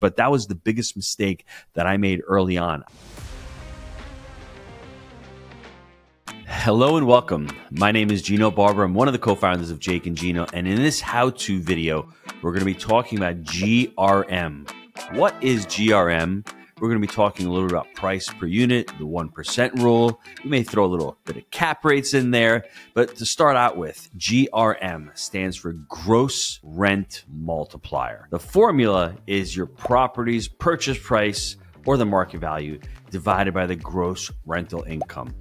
But that was the biggest mistake that I made early on. Hello and welcome. My name is Gino Barbero. I'm one of the co founders of Jake and Gino. And in this how to video, we're going to be talking about GRM. What is GRM? We're going to be talking a little about price per unit, the 1% rule. We may throw a little bit of cap rates in there. But to start out with, GRM stands for gross rent multiplier. The formula is your property's purchase price or the market value divided by the gross rental income.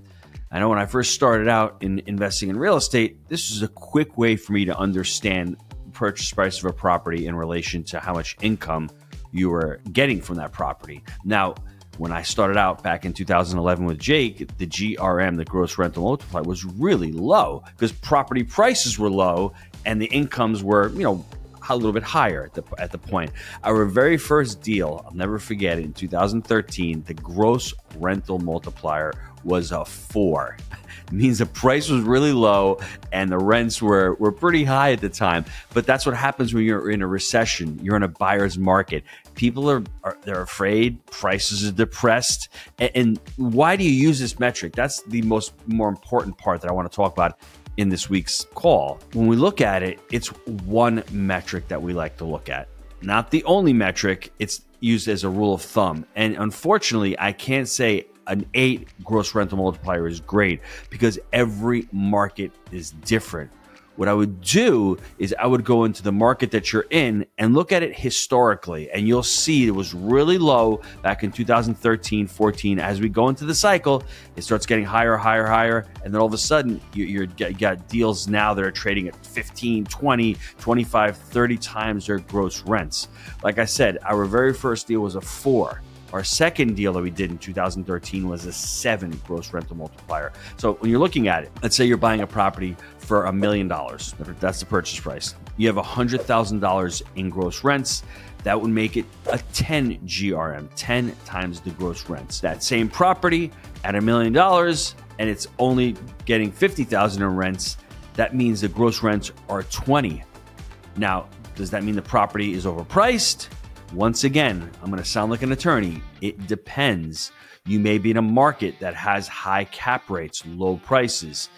I know when I first started out in investing in real estate, this was a quick way for me to understand purchase price of a property in relation to how much income you were getting from that property. Now, when I started out back in 2011 with Jake, the GRM, the gross rental multiplier, was really low because property prices were low and the incomes were, you know, a little bit higher at the, at the point. Our very first deal, I'll never forget it, in 2013, the gross rental multiplier was a four. It means the price was really low and the rents were, were pretty high at the time. But that's what happens when you're in a recession. You're in a buyer's market. People are, are they're afraid, prices are depressed. And, and why do you use this metric? That's the most more important part that I want to talk about in this week's call. When we look at it, it's one metric that we like to look at. Not the only metric, it's used as a rule of thumb. And unfortunately, I can't say an eight gross rental multiplier is great because every market is different. What I would do is I would go into the market that you're in and look at it historically, and you'll see it was really low back in 2013, 14. As we go into the cycle, it starts getting higher, higher, higher, and then all of a sudden you, you got deals now that are trading at 15, 20, 25, 30 times their gross rents. Like I said, our very first deal was a four. Our second deal that we did in 2013 was a seven gross rental multiplier. So when you're looking at it, let's say you're buying a property for a million dollars. That's the purchase price. You have $100,000 in gross rents. That would make it a 10 GRM, 10 times the gross rents. That same property at a million dollars and it's only getting 50,000 in rents. That means the gross rents are 20. Now, does that mean the property is overpriced? Once again, I'm going to sound like an attorney. It depends. You may be in a market that has high cap rates, low prices.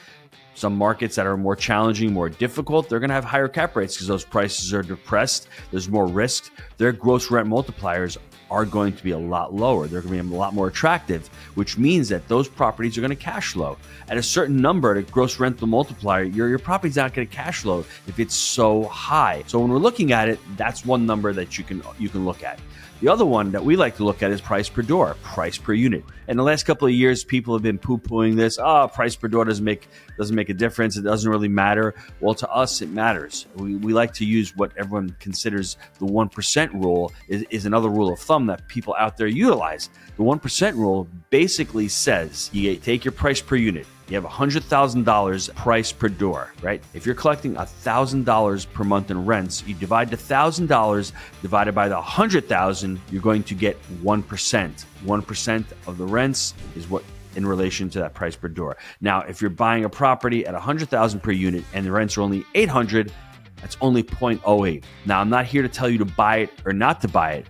Some markets that are more challenging, more difficult, they're going to have higher cap rates because those prices are depressed. There's more risk. Their gross rent multipliers are going to be a lot lower. They're going to be a lot more attractive, which means that those properties are going to cash flow. At a certain number, the gross rental multiplier, your, your property's not going to cash flow if it's so high. So when we're looking at it, that's one number that you can you can look at. The other one that we like to look at is price per door, price per unit. In the last couple of years, people have been poo-pooing this. Oh, price per door doesn't make doesn't make a difference. It doesn't really matter. Well, to us, it matters. We, we like to use what everyone considers the one percent rule is, is another rule of thumb that people out there utilize. The one percent rule basically says you take your price per unit you have $100,000 price per door, right? If you're collecting $1,000 per month in rents, you divide the $1,000 divided by the 100,000, you're going to get 1%. 1% of the rents is what in relation to that price per door. Now, if you're buying a property at 100,000 per unit and the rents are only 800, that's only 0.08. Now, I'm not here to tell you to buy it or not to buy it.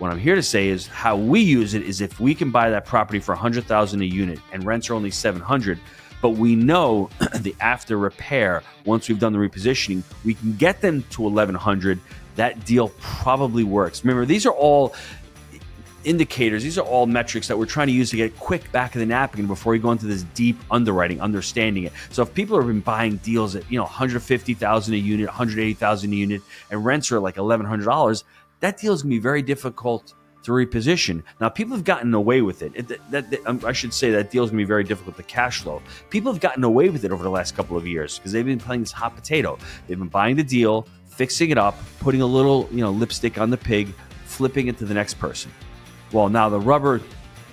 What I'm here to say is how we use it is if we can buy that property for 100,000 a unit and rents are only 700, but we know the after repair once we've done the repositioning, we can get them to 1100. That deal probably works. Remember, these are all indicators. These are all metrics that we're trying to use to get quick back of the napkin before we go into this deep underwriting, understanding it. So if people have been buying deals at you know 150,000 a unit, 180,000 a unit, and rents are like 1,100 dollars, that deal is going to be very difficult to reposition. Now, people have gotten away with it. that, that, um, I should say that deal is going to be very difficult to cash flow. People have gotten away with it over the last couple of years because they've been playing this hot potato. They've been buying the deal, fixing it up, putting a little you know lipstick on the pig, flipping it to the next person. Well, now the rubber,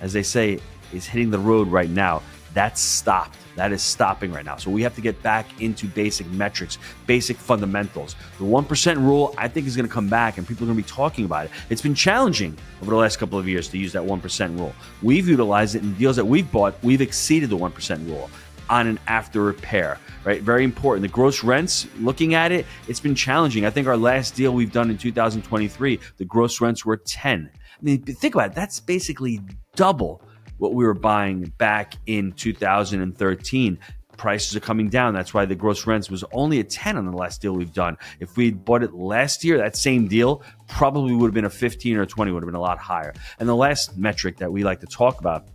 as they say, is hitting the road right now. That's stopped. That is stopping right now. So we have to get back into basic metrics, basic fundamentals. The 1% rule, I think, is going to come back and people are going to be talking about it. It's been challenging over the last couple of years to use that 1% rule. We've utilized it in deals that we've bought, we've exceeded the 1% rule. on an after repair, right? Very important. The gross rents, looking at it, it's been challenging. I think our last deal we've done in 2023, the gross rents were 10. I mean, think about it. That's basically double what we were buying back in 2013 prices are coming down. That's why the gross rents was only a 10 on the last deal we've done. If we'd bought it last year, that same deal probably would have been a 15 or a 20, would have been a lot higher. And the last metric that we like to talk about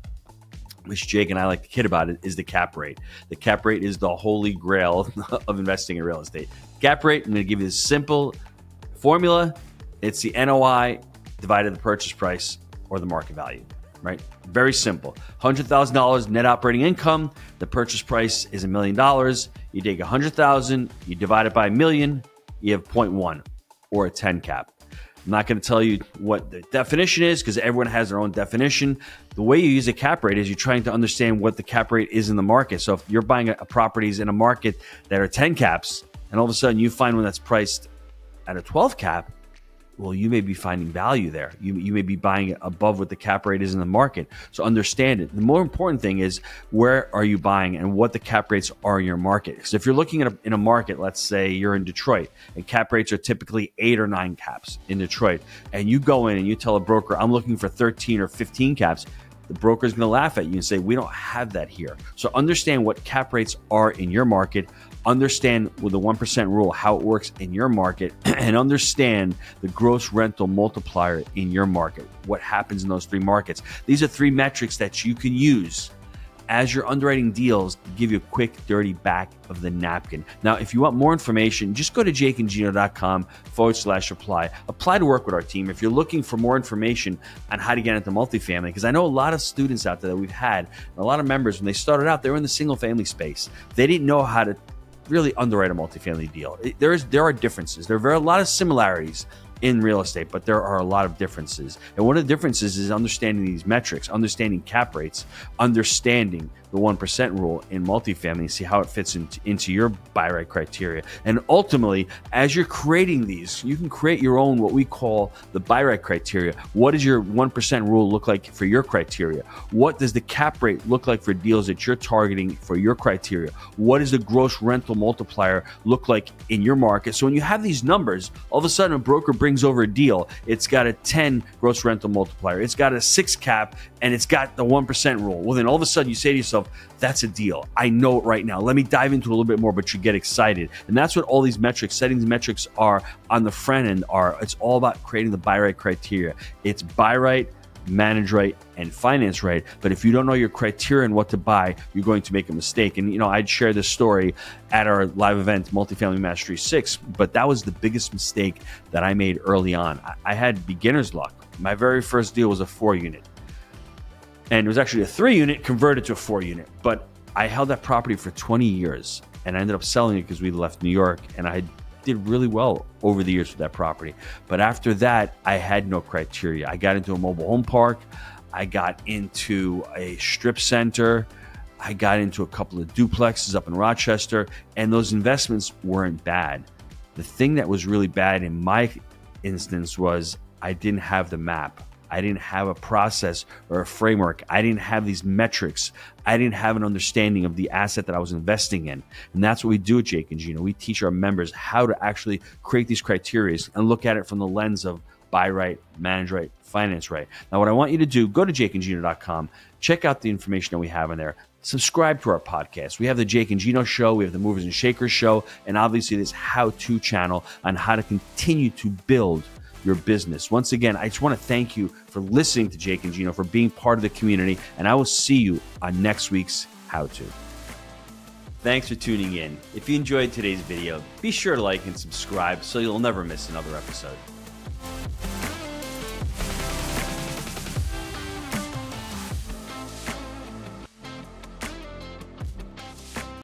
which Jake and I like to kid about it, is the cap rate. The cap rate is the holy grail of investing in real estate. Cap rate, I'm going to give you this simple formula. It's the NOI divided the purchase price or the market value, right? Very simple. $100,000 net operating income. The purchase price is a million dollars. You take 100,000, you divide it by a million, you have 0.1 or a 10 cap. I'm not going to tell you what the definition is because everyone has their own definition. The way you use a cap rate is you're trying to understand what the cap rate is in the market. So if you're buying a, a properties in a market that are 10 caps and all of a sudden you find one that's priced at a 12 cap, well, you may be finding value there. You, you may be buying it above what the cap rate is in the market. So understand it. The more important thing is where are you buying and what the cap rates are in your market. Because if you're looking at a, in a market, let's say you're in Detroit, and cap rates are typically eight or nine caps in Detroit, and you go in and you tell a broker, I'm looking for 13 or 15 caps, the broker is going to laugh at you and say, We don't have that here. So understand what cap rates are in your market, understand with the 1% rule how it works in your market, and understand the gross rental multiplier in your market, what happens in those three markets. These are three metrics that you can use as you're underwriting deals to give you a quick, dirty back of the napkin. Now, if you want more information, just go to jakeandgino.com forward slash apply. Apply to work with our team. If you're looking for more information on how to get into multifamily, because I know a lot of students out there that we've had, a lot of members, when they started out, they were in the single family space. They didn't know how to really underwrite a multifamily deal. There is there are differences. There are a lot of similarities in real estate, but there are a lot of differences. And one of the differences is understanding these metrics, understanding cap rates, understanding the 1% rule in multifamily, see how it fits into, into your buy right criteria. And ultimately, as you're creating these, you can create your own what we call the buy right criteria. What does your 1% rule look like for your criteria? What does the cap rate look like for deals that you're targeting for your criteria? What does the gross rental multiplier look like in your market? So when you have these numbers, all of a sudden a broker brings over a deal, it's got a 10 gross rental multiplier, it's got a six cap, and it's got the 1% rule. Well, then all of a sudden you say to yourself, that's a deal. I know it right now. Let me dive into a little bit more, but you get excited. And that's what all these metrics, setting these metrics are on the front end are. It's all about creating the buy right criteria. It's buy right, manage right, and finance right. But if you don't know your criteria and what to buy, you're going to make a mistake. And you know, I'd share this story at our live event, Multifamily Mastery 6, but that was the biggest mistake that I made early on. I had beginner's luck. My very first deal was a four unit and it was actually a three unit converted to a four unit. But I held that property for 20 years and I ended up selling it because we left New York and I did really well over the years with that property. But after that, I had no criteria. I got into a mobile home park, I got into a strip center. I got into a couple of duplexes up in Rochester, and those investments weren't bad. The thing that was really bad in my instance was I didn't have the map. I didn't have a process or a framework. I didn't have these metrics. I didn't have an understanding of the asset that I was investing in. And that's what we do at Jake and Gino. We teach our members how to actually create these criteria and look at it from the lens of buy right, manage right, finance right. Now, what I want you to do, go to jakeandgino.com, check out the information that we have in there. Subscribe to our podcast. We have the Jake and Gino show, we have the Movers and Shakers show, and obviously this how to channel on how to continue to build your business. Once again, I just want to thank you for listening to Jake and Gino, for being part of the community, and I will see you on next week's How To. Thanks for tuning in. If you enjoyed today's video, be sure to like and subscribe so you'll never miss another episode.